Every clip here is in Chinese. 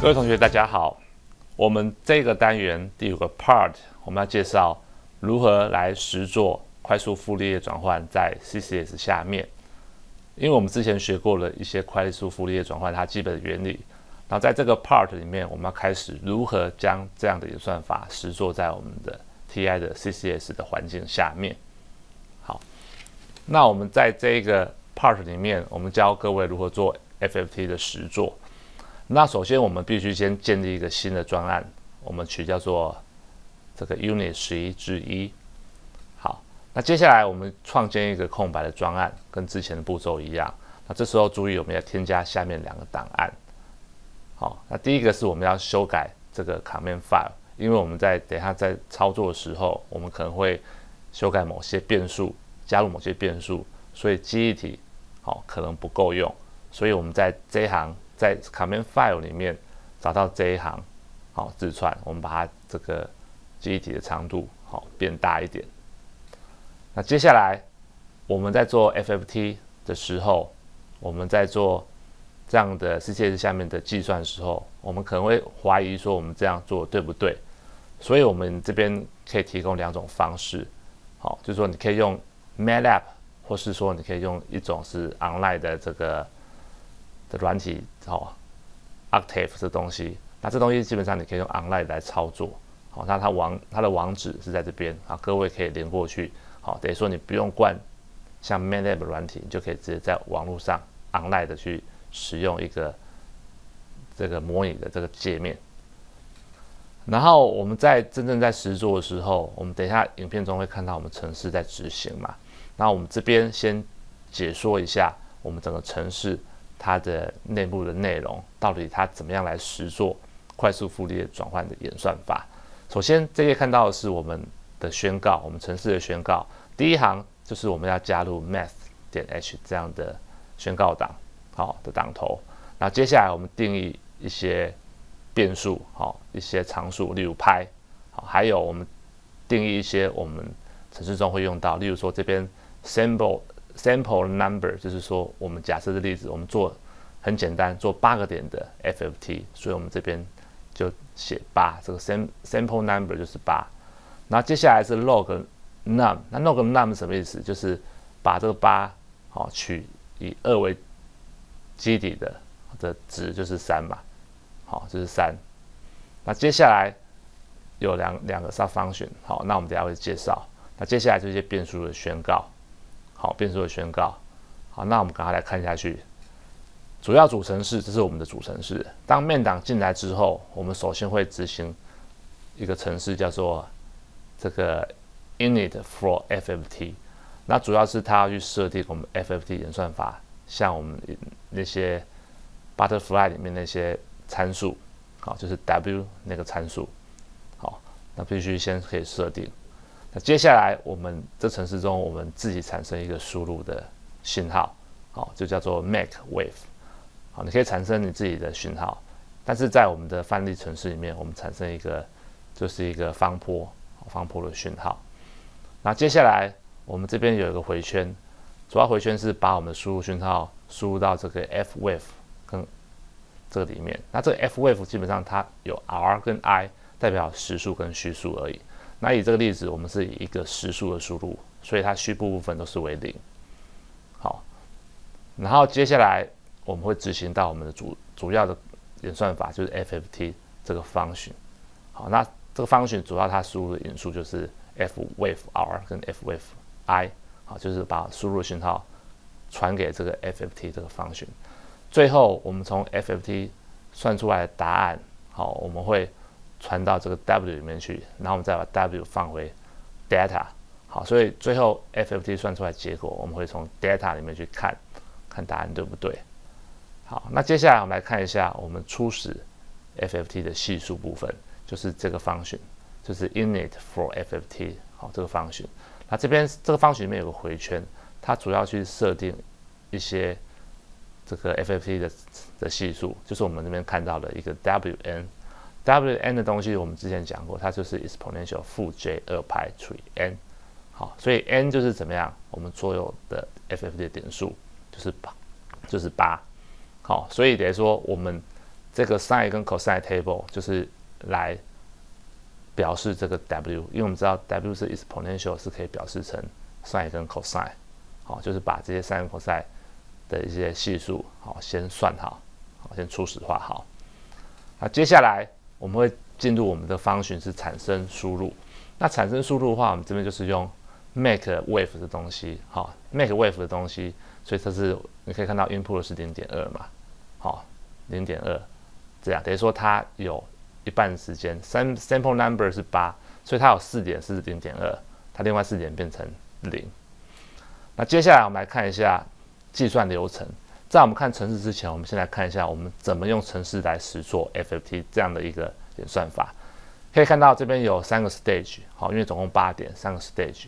各位同学，大家好。我们这个单元第五个 part，我们要介绍如何来实做快速傅立叶转换在 CCS 下面。因为我们之前学过了一些快速傅立叶转换它基本的原理，然后在这个 part 里面，我们要开始如何将这样的演算法实做在我们的 TI 的 CCS 的环境下面。好，那我们在这个 part 里面，我们教各位如何做 FFT 的实做。那首先，我们必须先建立一个新的专案，我们取叫做这个 Unit 十一之一。好，那接下来我们创建一个空白的专案，跟之前的步骤一样。那这时候注意，我们要添加下面两个档案。好，那第一个是我们要修改这个 command file，因为我们在等一下在操作的时候，我们可能会修改某些变数，加入某些变数，所以记忆体好可能不够用，所以我们在这一行。在 command file 里面找到这一行，好字串，我们把它这个记忆体的长度好变大一点。那接下来我们在做 FFT 的时候，我们在做这样的 CCS 下面的计算的时候，我们可能会怀疑说我们这样做对不对？所以我们这边可以提供两种方式，好，就是说你可以用 MATLAB，或是说你可以用一种是 online 的这个。的软体好，Octave 这东西，那这东西基本上你可以用 online 来操作，好，那它网它的网址是在这边啊，各位可以连过去，好，等于说你不用灌像 Manlab 软体，你就可以直接在网络上 online 的去使用一个这个模拟的这个界面。然后我们在真正在实做的时候，我们等一下影片中会看到我们城市在执行嘛，那我们这边先解说一下我们整个城市。它的内部的内容到底它怎么样来实做快速复利的转换的演算法？首先，这页看到的是我们的宣告，我们城市的宣告。第一行就是我们要加入 math 点 h 这样的宣告档，好的档头。那接下来我们定义一些变数，好一些常数，例如拍，好，还有我们定义一些我们城市中会用到，例如说这边 symbol。Sample number 就是说，我们假设的例子，我们做很简单，做八个点的 FFT，所以我们这边就写八，这个 sam sample number 就是八。那接下来是 log num，那 log num 什么意思？就是把这个八好取以二为基底的的值就是三嘛，好，这是三。那接下来有两两个 sub function，好，那我们等下会介绍。那接下来这些变数的宣告。好，变数的宣告。好，那我们赶快来看下去。主要主程式，这是我们的主程式。当面档进来之后，我们首先会执行一个程式，叫做这个 init for FFT。那主要是它要去设定我们 FFT 演算法，像我们那些 Butterfly 里面那些参数，好，就是 W 那个参数。好，那必须先可以设定。那接下来，我们这程式中，我们自己产生一个输入的信号，好，就叫做 make wave，好，你可以产生你自己的讯号，但是在我们的范例程式里面，我们产生一个就是一个方坡，方坡的讯号。那接下来，我们这边有一个回圈，主要回圈是把我们的输入讯号输入到这个 f wave 跟这个里面。那这个 f wave 基本上它有 r 跟 i，代表实数跟虚数而已。那以这个例子，我们是以一个实数的输入，所以它虚部部分都是为零。好，然后接下来我们会执行到我们的主主要的演算法，就是 FFT 这个方选。好，那这个方选主要它输入的引数就是 f wave r 跟 f wave i，好，就是把输入讯号传给这个 FFT 这个方选。最后我们从 FFT 算出来的答案，好，我们会。传到这个 W 里面去，然后我们再把 W 放回 data，好，所以最后 FFT 算出来结果，我们会从 data 里面去看，看答案对不对。好，那接下来我们来看一下我们初始 FFT 的系数部分，就是这个方选，就是 init for FFT，好，这个方选。那这边这个方选里面有个回圈，它主要去设定一些这个 FFT 的的系数，就是我们这边看到的一个 Wn。W n 的东西我们之前讲过，它就是 exponential 负 j 二派除以 n，好，所以 n 就是怎么样？我们所有的 FF 的点数就是八，就是八，好，所以等于说我们这个 sin 跟 cosine table 就是来表示这个 w，因为我们知道 w 是 exponential，是可以表示成 sin 跟 cosine，好，就是把这些 sin cosine 的一些系数好先算好，好先初始化好。那接下来我们会进入我们的方程是产生输入。那产生输入的话，我们这边就是用 make wave 的东西，好，make wave 的东西，所以它是你可以看到 input 是零点二嘛，好，零点二，这样等于说它有一半时间，sample number 是八，所以它有四点是零点二，它另外四点变成零。那接下来我们来看一下计算流程。在我们看程式之前，我们先来看一下我们怎么用程式来实做 FFT 这样的一个演算法。可以看到这边有三个 stage，好，因为总共八点，三个 stage，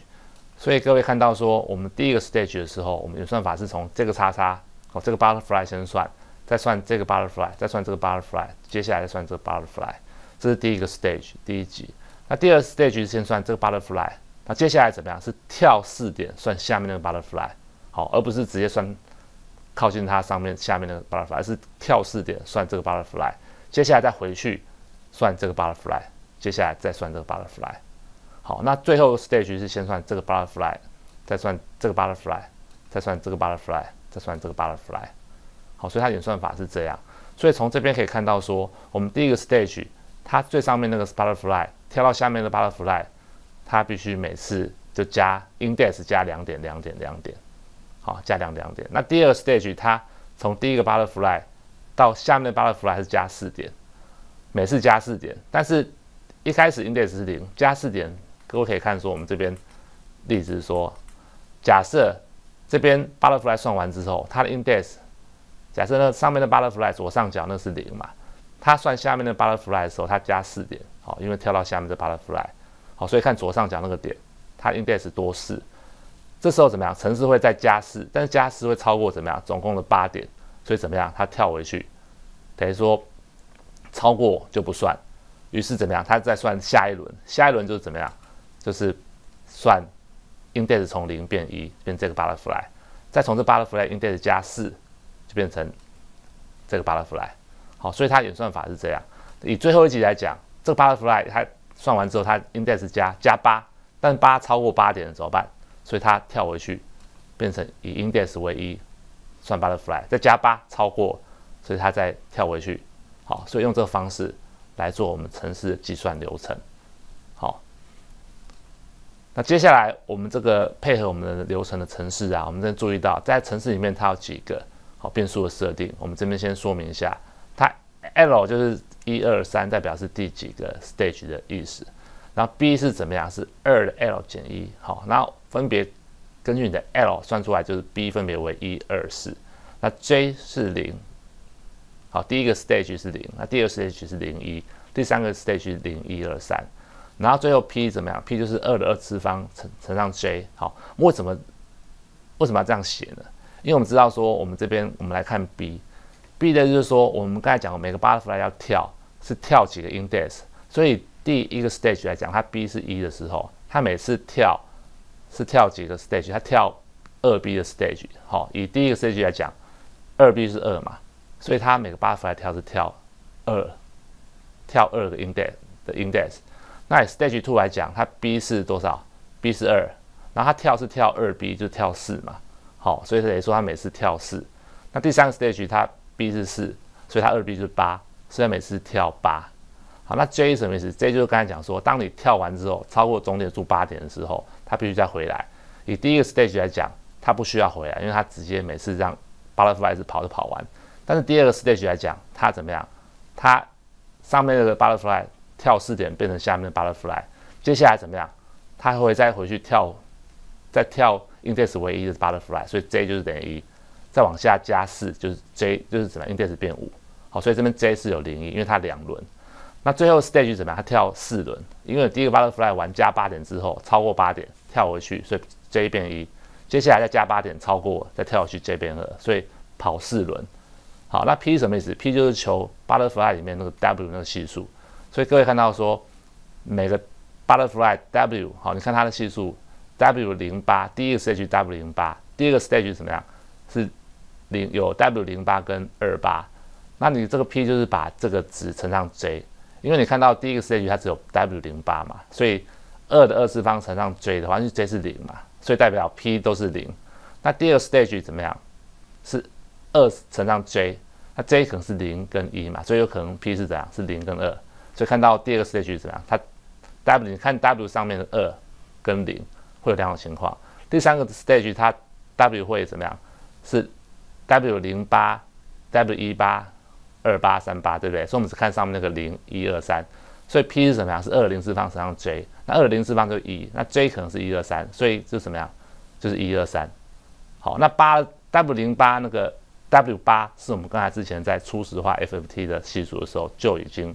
所以各位看到说，我们第一个 stage 的时候，我们演算法是从这个叉叉，哦，这个 butterfly 先算，再算这个 butterfly，再算这个 butterfly，接下来再算这个 butterfly，这是第一个 stage，第一级。那第二 stage 先算这个 butterfly，那接下来怎么样？是跳四点算下面那个 butterfly，好，而不是直接算靠近它上面下面那个 butterfly，是跳四点算这个 butterfly，接下来再回去算这个 butterfly。接下来再算这个 butterfly，好，那最后 stage 是先算这个 butterfly，再算这个 butterfly，再算这个 butterfly，再算这个 butterfly，好，所以它演算法是这样。所以从这边可以看到说，我们第一个 stage，它最上面那个 butterfly 跳到下面的 butterfly，它必须每次就加 index 加两点两点两点，好，加两两点。那第二个 stage，它从第一个 butterfly 到下面的 butterfly 是加四点，每次加四点，但是一开始 index 是零，加四点，各位可以看说，我们这边例子说，假设这边 butterfly 算完之后，它的 index，假设那上面的 butterfly 左上角那是零嘛，它算下面的 butterfly 的时候，它加四点，好，因为跳到下面的 butterfly，好，所以看左上角那个点，它 index 多四，这时候怎么样？城市会再加四，但是加四会超过怎么样？总共的八点，所以怎么样？它跳回去，等于说超过就不算。于是怎么样？他再算下一轮，下一轮就是怎么样？就是算 index 从零变一，变这个 butterfly，再从这 butterfly index 加四，就变成这个 butterfly。好，所以它演算法是这样。以最后一集来讲，这个 butterfly 它算完之后，它 index 加加八，但八超过八点怎么办？所以它跳回去，变成以 index 为一算 butterfly，再加八超过，所以它再跳回去。好，所以用这个方式。来做我们城市的计算流程，好。那接下来我们这个配合我们的流程的城市啊，我们再注意到在城市里面它有几个好变数的设定，我们这边先说明一下，它 L 就是一二三，代表是第几个 stage 的意思。然后 B 是怎么样？是二的 L 减一，好，然后分别根据你的 L 算出来就是 B 分别为一二四，那 J 是零。好，第一个 stage 是零，那第二个 stage 是零一，第三个 stage 是零一二三，然后最后 p 怎么样？p 就是二的二次方乘乘上 j。好，为什么为什么要这样写呢？因为我们知道说，我们这边我们来看 b，b 的就是说，我们刚才讲每个 butterfly 要跳是跳几个 index，所以第一个 stage 来讲，它 b 是一的时候，它每次跳是跳几个 stage？它跳二 b 的 stage。好，以第一个 stage 来讲，二 b 是二嘛？所以它每个 butterfly 跳是跳二，跳二个 index 的 index。那以 stage two 来讲，它 b 是多少？b 是二，然后它跳是跳二 b，就跳四嘛。好，所以等于说它每次跳四。那第三个 stage 它 b 是四，所以它二 b 是八，所以它每次跳八。好，那 j 什么意思？j 就是刚才讲说，当你跳完之后，超过终点数八点的时候，它必须再回来。以第一个 stage 来讲，它不需要回来，因为它直接每次让 butterfly 是跑就跑完。但是第二个 stage 来讲，它怎么样？它上面那个 butterfly 跳四点变成下面的 butterfly，接下来怎么样？它会再回去跳，再跳 index 为一的 butterfly，所以 j 就是等于一，再往下加四就是 j 就是怎么？index 变五，好，所以这边 j 是有零一，因为它两轮。那最后 stage 怎么样？它跳四轮，因为第一个 butterfly 完加八点之后超过八点跳回去，所以 j 变一，接下来再加八点超过再跳回去 j 变二，所以跑四轮。好，那 P 什么意思？P 就是求 butterfly 里面那个 W 那个系数，所以各位看到说每个 butterfly W 好，你看它的系数 W 零八，第一个 stage W 零八，第一个 stage 怎么样？是零有 W 零八跟二八，那你这个 P 就是把这个值乘上 J，因为你看到第一个 stage 它只有 W 零八嘛，所以二的二次方乘上 J 的话，就 J 是零嘛，所以代表 P 都是零。那第二 stage 怎么样？是二乘上 J，那 J 可能是零跟一嘛，所以有可能 P 是怎样？是零跟二。所以看到第二个 stage 怎么样？它 W 你看 W 上面的二跟零会有两种情况。第三个 stage 它 W 会怎么样？是 W 零八 W 一八。二八三八，对不对？所以我们只看上面那个零一二三，所以 P 是什么样？是二的零次方乘上 J，那二的零次方就一，那 J 可能是一二三，所以就什么样？就是一二三。好，那八 W 零八那个 W 八是我们刚才之前在初始化 FFT 的系数的时候就已经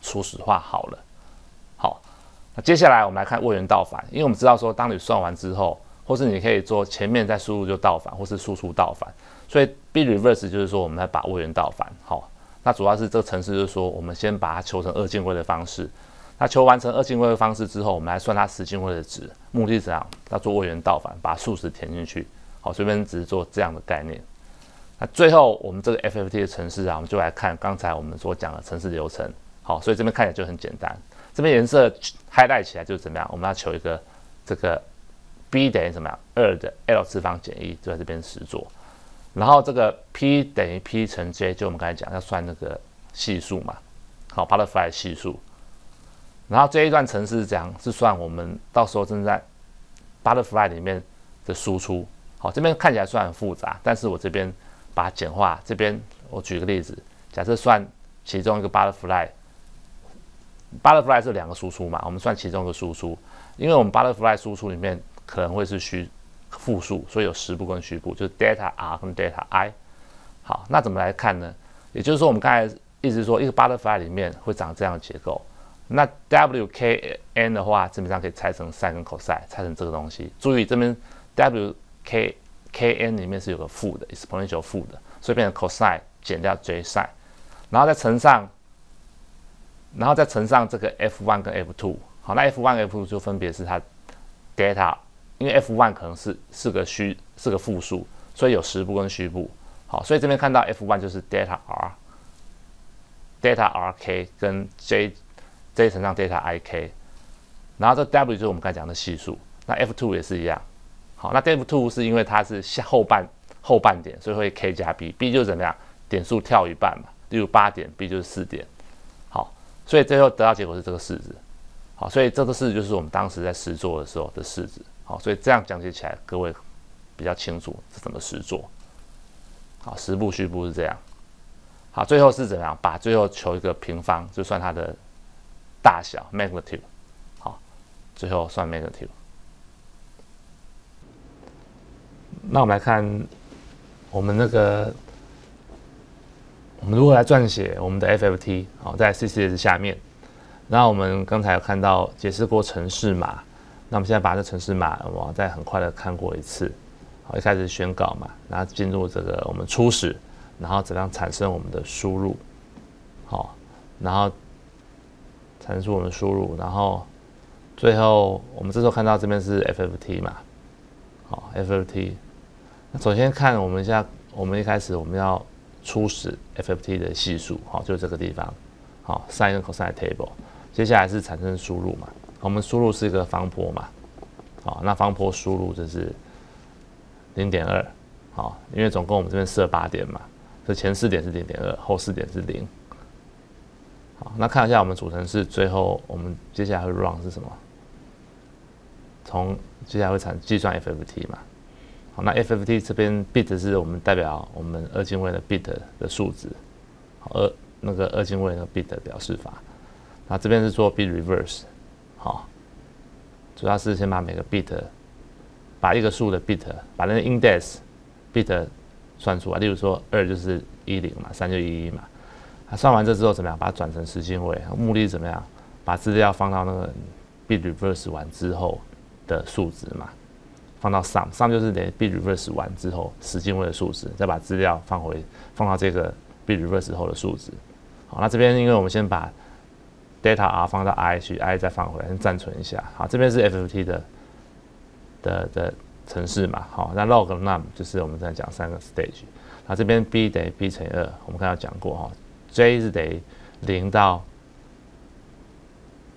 初始化好了。好，那接下来我们来看位元倒反，因为我们知道说，当你算完之后，或是你可以做前面再输入就倒反，或是输出倒反。所以 B reverse 就是说我们来把位元倒反，好，那主要是这个程式就是说我们先把它求成二进位的方式，那求完成二进位的方式之后，我们来算它十进位的值，目的是怎样？要做位元倒反，把数值填进去，好，这边只是做这样的概念。那最后我们这个 FFT 的程式啊，我们就来看刚才我们所讲的程式流程，好，所以这边看起来就很简单，这边颜色 highlight 起来就是怎么样？我们要求一个这个 B 等于怎么样？二的 L 次方减一，就在这边实做。然后这个 P 等于 P 乘 J，就我们刚才讲要算那个系数嘛，好，butterfly 系数。然后这一段程式讲是算我们到时候正在 butterfly 里面的输出。好，这边看起来算很复杂，但是我这边把它简化。这边我举个例子，假设算其中一个 butterfly，butterfly 是两个输出嘛，我们算其中一个输出，因为我们 butterfly 输出里面可能会是虚。复数，所以有实部跟虚部，就是 delta r 跟 delta i。好，那怎么来看呢？也就是说，我们刚才一直说一个 butterfly 里面会长这样的结构。那 w k n 的话，基本上可以拆成 sin 跟 cos，拆成这个东西。注意这边 w k k n 里面是有个负的，exponential 负的，所以变成 cos 减掉 j sin，然后再乘上，然后再乘上这个 f one 跟 f two。好，那 f one f two 就分别是它 delta。因为 f one 可能是是个虚是个负数，所以有实部跟虚部。好，所以这边看到 f one 就是 delta r，delta r k 跟 j j 乘上 delta i k，然后这 w 就是我们刚才讲的系数。那 f two 也是一样。好，那 f two 是因为它是下后半后半点，所以会 k 加 b，b 就怎么样？点数跳一半嘛。例如八点，b 就是四点。好，所以最后得到结果是这个式子。好，所以这个式子就是我们当时在实做的时候的式子。好，所以这样讲解起来，各位比较清楚是怎么实做。好，实部虚部是这样。好，最后是怎样？把最后求一个平方，就算它的大小 magnitude。好，最后算 magnitude。那我们来看我们那个我们如何来撰写我们的 FFT。好，在 CCS 下面。那我们刚才有看到解释过程式码。那我们现在把这城市码我再很快的看过一次，好，一开始宣告嘛，然后进入这个我们初始，然后怎样产生我们的输入，好，然后产生出我们输入，然后最后我们这时候看到这边是 FFT 嘛，好，FFT，那首先看我们现在我们一开始我们要初始 FFT 的系数，好，就这个地方，好，sin 跟 cos table，接下来是产生输入嘛。我们输入是一个方坡嘛，好，那方坡输入就是零点二，好，因为总共我们这边设八点嘛，这前四点是零点二，后四点是零，好，那看一下我们组成是最后我们接下来会 run 是什么？从接下来会产计算 FFT 嘛，好，那 FFT 这边 bit 是我们代表我们二进位的 bit 的数值，二那个二进位的 bit 表示法，那这边是做 bit reverse。好，主要是先把每个 bit，把一个数的 bit，把那个 index bit 算出来。例如说二就是一零嘛，三就一一嘛。他算完这之后怎么样？把它转成十进位，目的怎么样？把资料放到那个 bit reverse 完之后的数值嘛，放到 sum，sum 就是等于 bit reverse 完之后十进位的数值，再把资料放回放到这个 bit reverse 后的数值。好，那这边因为我们先把 data r 放到 i 去，i 再放回来，先暂存一下。好，这边是 FFT 的的的程式嘛。好，那 log num 就是我们在讲三个 stage。那这边 b 等于 b 乘以二，我们刚刚讲过哈，j 是等于零到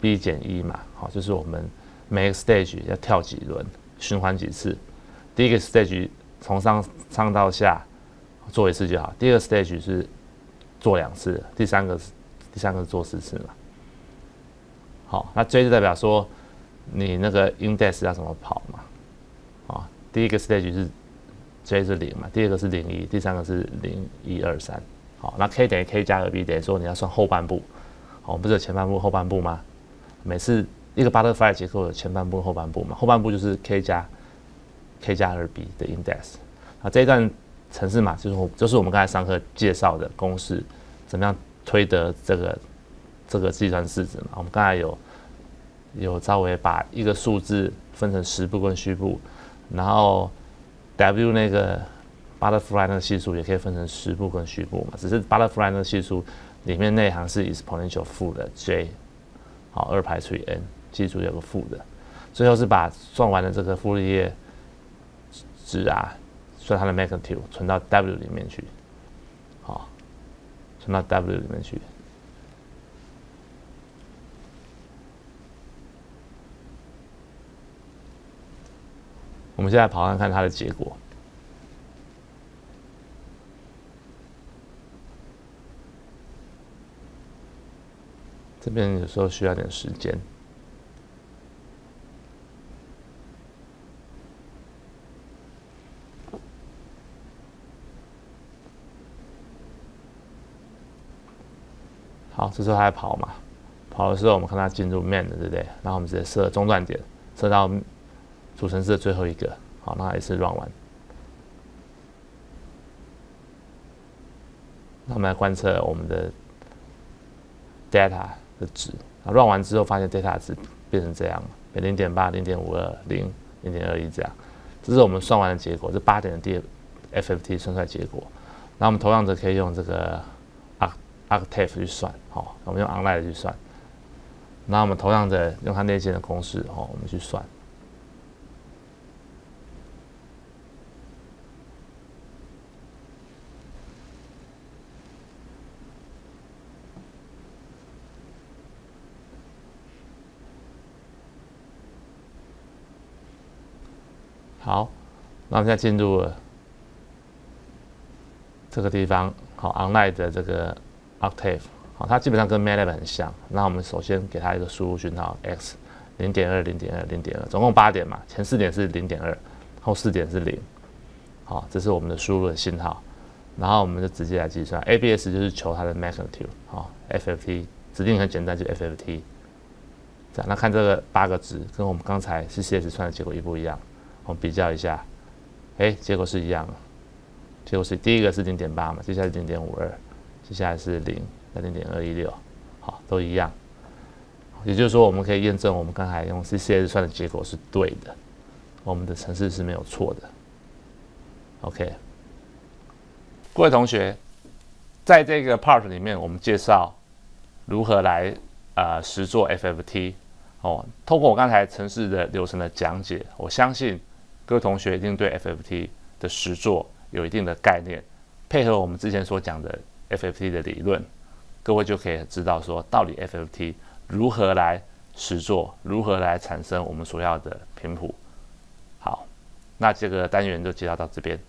b 减一嘛，好，就是我们每个 stage 要跳几轮，循环几次。第一个 stage 从上上到下做一次就好，第二个 stage 是做两次，第三个第三个是做四次嘛。好，那 j 就代表说你那个 index 要怎么跑嘛？啊，第一个 stage 是 j 是零嘛，第二个是零一，第三个是零一二三。好，那 k 等于 k 加个 b 等于说你要算后半部。好，我们不是有前半部后半部吗？每次一个 butterfly 结构有前半部后半部嘛，后半部就是 k 加 k 加二 b 的 index。啊，这一段程式码就是我就是我们刚才上课介绍的公式，怎么样推得这个这个计算式子嘛？我们刚才有有稍微把一个数字分成实部跟虚部，然后 w 那个 butterfly 那个系数也可以分成实部跟虚部嘛，只是 butterfly 那个系数里面内行是 exponential 负的 j。好，二排除以 n，记住有个负的，最后是把算完的这个傅立叶值啊，算它的 magnitude 存到 w 里面去，好，存到 w 里面去。我们现在跑看看它的结果。这边有时候需要点时间。好，这时候还在跑嘛？跑的时候，我们看它进入 main 的，对不对？然后我们直接设中断点，设到主程式的最后一个。好，那还是 run 完。那我们来观测我们的 data。的值啊，乱完之后发现 data 值变成这样，变零点八、零点五二、零、零点二一这样，这是我们算完的结果，这八点的 D FFT 算出来结果。那我们同样的可以用这个 Octave 去算，好，我们用 Online 去算。那我们同样的用它内建的公式，哦，我们去算。好，那我们现在进入了这个地方，好，online 的这个 Octave，好，它基本上跟 MATLAB 很像。那我们首先给它一个输入讯号 x，零点二，零点二，零点二，总共八点嘛，前四点是零点二，后四点是零，好，这是我们的输入的信号。然后我们就直接来计算，ABS 就是求它的 magnitude，好，FFT 指定很简单，就 FFT。这样，那看这个八个值跟我们刚才 CCS 算的结果一不一样？我们比较一下，哎，结果是一样的。结果是第一个是零点八嘛，接下来零点五二，接下来是零，那零点二一六，好，都一样。也就是说，我们可以验证我们刚才用 CCS 算的结果是对的，我们的程式是没有错的。OK，各位同学，在这个 part 里面，我们介绍如何来呃实做 FFT。哦，通过我刚才程式的流程的讲解，我相信。各位同学一定对 FFT 的实作有一定的概念，配合我们之前所讲的 FFT 的理论，各位就可以知道说到底 FFT 如何来实作，如何来产生我们所要的频谱。好，那这个单元就介绍到这边。